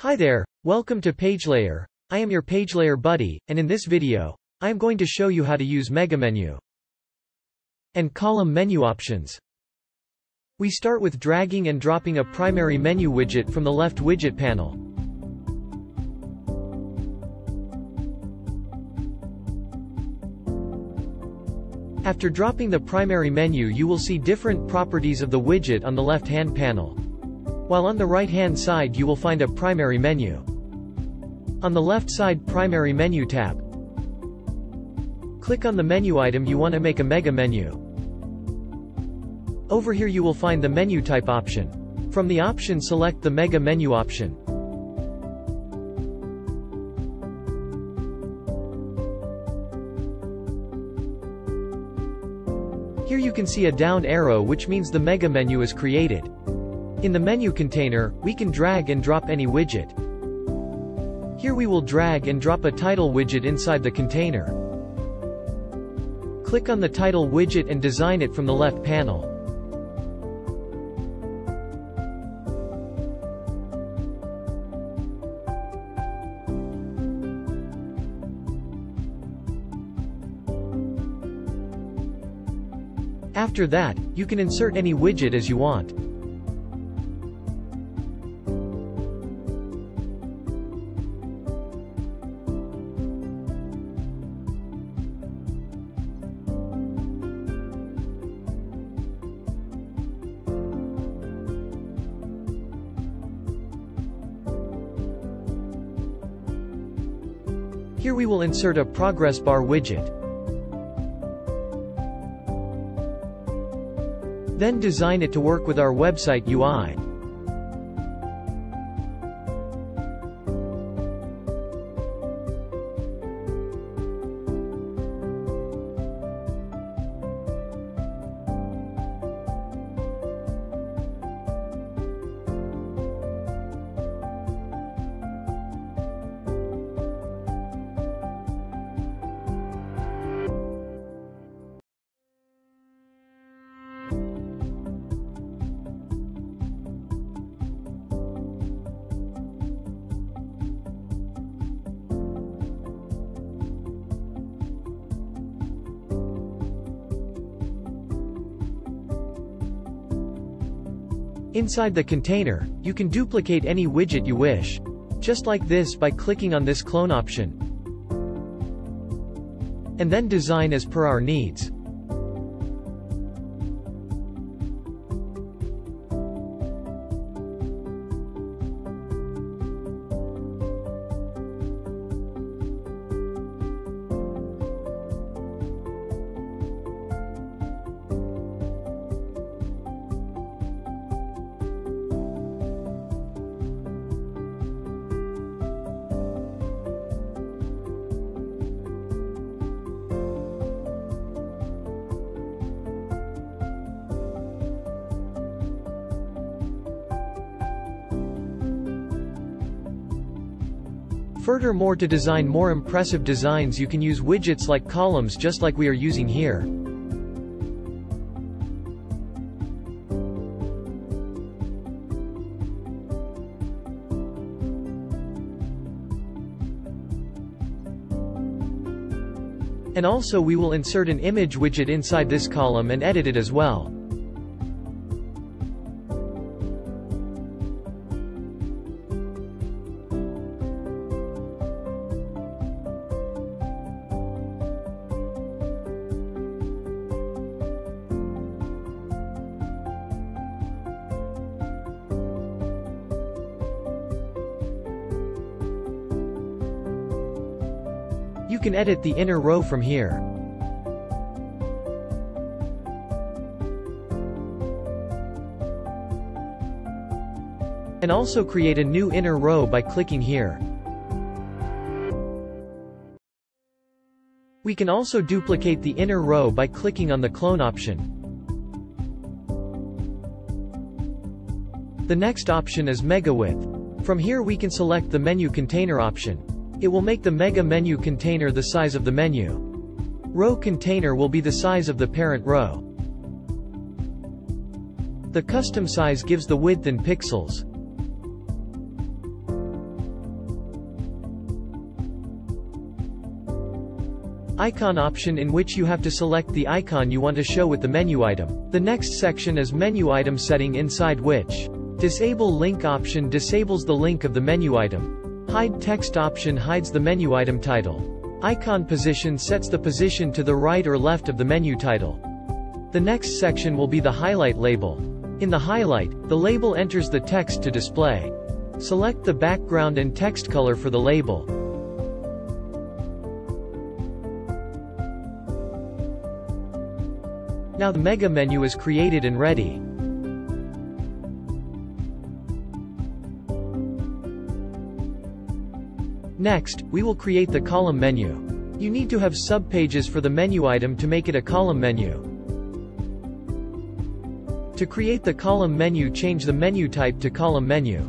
Hi there, welcome to PageLayer. I am your PageLayer buddy, and in this video, I am going to show you how to use Mega Menu and column menu options. We start with dragging and dropping a primary menu widget from the left widget panel. After dropping the primary menu you will see different properties of the widget on the left-hand panel. While on the right-hand side you will find a primary menu. On the left side primary menu tab, click on the menu item you want to make a mega menu. Over here you will find the menu type option. From the option select the mega menu option. Here you can see a down arrow which means the mega menu is created. In the menu container, we can drag and drop any widget. Here we will drag and drop a title widget inside the container. Click on the title widget and design it from the left panel. After that, you can insert any widget as you want. Here we will insert a progress bar widget. Then design it to work with our website UI. Inside the container, you can duplicate any widget you wish. Just like this by clicking on this clone option. And then design as per our needs. Furthermore to design more impressive designs you can use widgets like columns just like we are using here. And also we will insert an image widget inside this column and edit it as well. You can edit the inner row from here. And also create a new inner row by clicking here. We can also duplicate the inner row by clicking on the clone option. The next option is Mega Width. From here we can select the menu container option. It will make the mega menu container the size of the menu. Row container will be the size of the parent row. The custom size gives the width in pixels. Icon option in which you have to select the icon you want to show with the menu item. The next section is menu item setting inside which disable link option disables the link of the menu item. Hide text option hides the menu item title. Icon position sets the position to the right or left of the menu title. The next section will be the highlight label. In the highlight, the label enters the text to display. Select the background and text color for the label. Now the mega menu is created and ready. Next, we will create the column menu. You need to have subpages for the menu item to make it a column menu. To create the column menu change the menu type to column menu.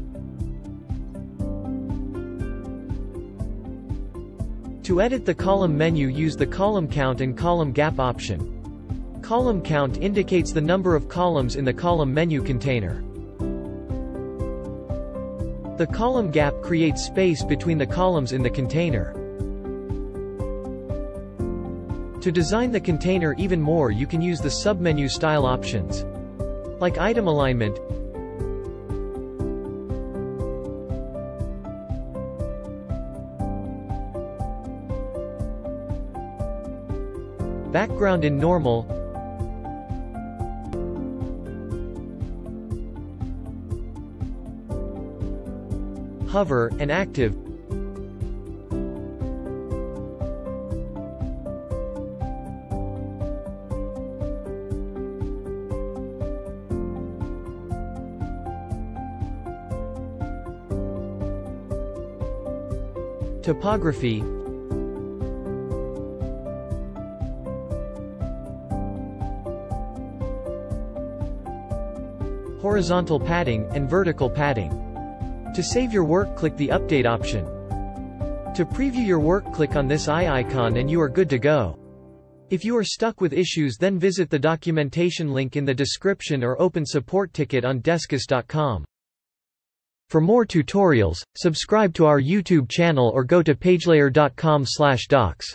To edit the column menu use the column count and column gap option. Column count indicates the number of columns in the column menu container. The column gap creates space between the columns in the container. To design the container even more you can use the submenu style options. Like item alignment, Background in normal Hover, and active Typography horizontal padding, and vertical padding. To save your work click the Update option. To preview your work click on this eye icon and you are good to go. If you are stuck with issues then visit the documentation link in the description or open support ticket on Deskuss.com. For more tutorials, subscribe to our YouTube channel or go to pagelayer.com docs.